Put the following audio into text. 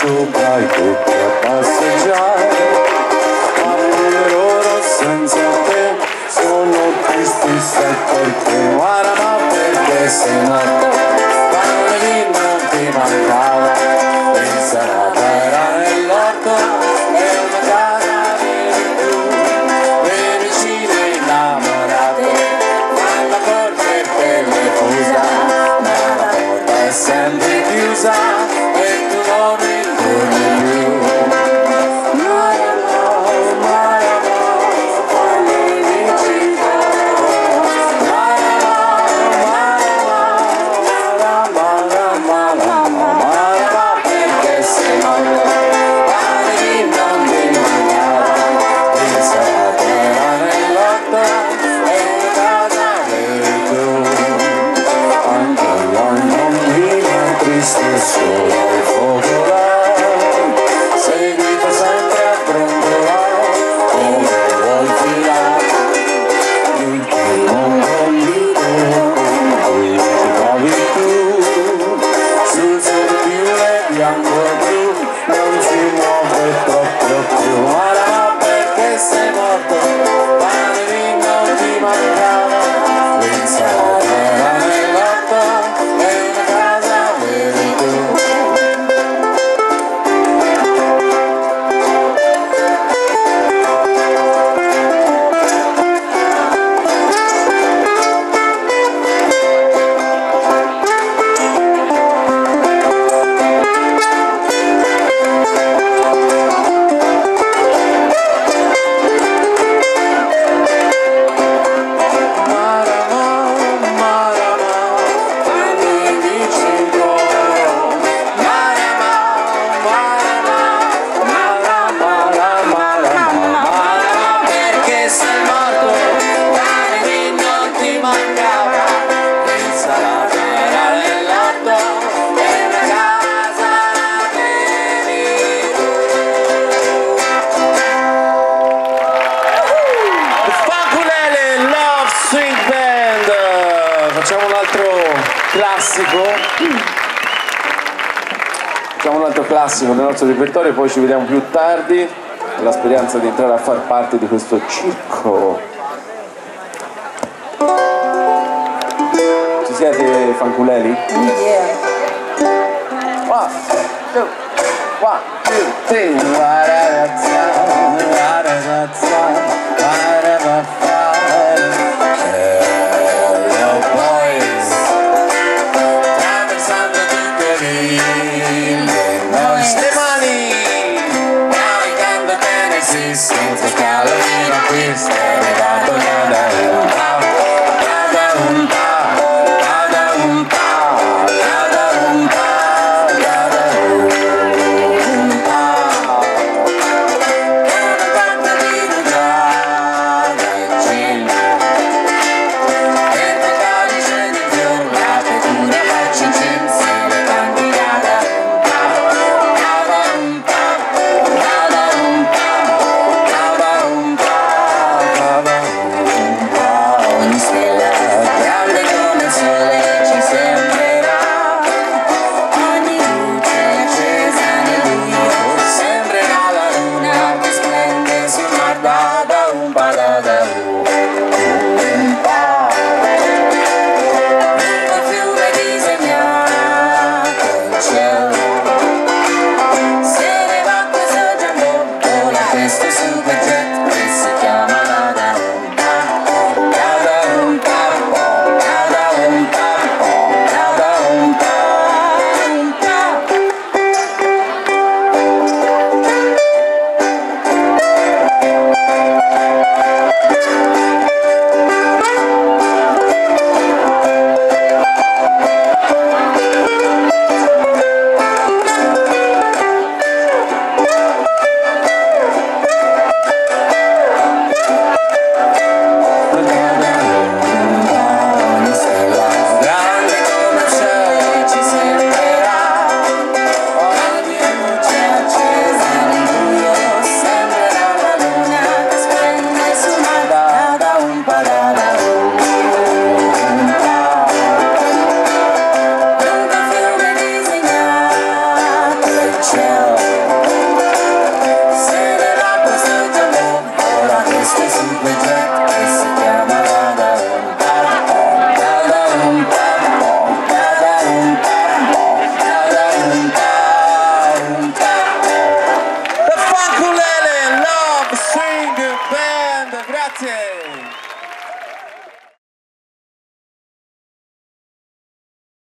subaito per passeggiare. Camminerò senza te. Sono triste sai perché guarda un altro classico facciamo un altro classico nel nostro repertorio poi ci vediamo più tardi con la speranza di entrare a far parte di questo circo ci siete fanculeli? Yeah. One, two, one, two, three, Calories, seems the calories, like Thank.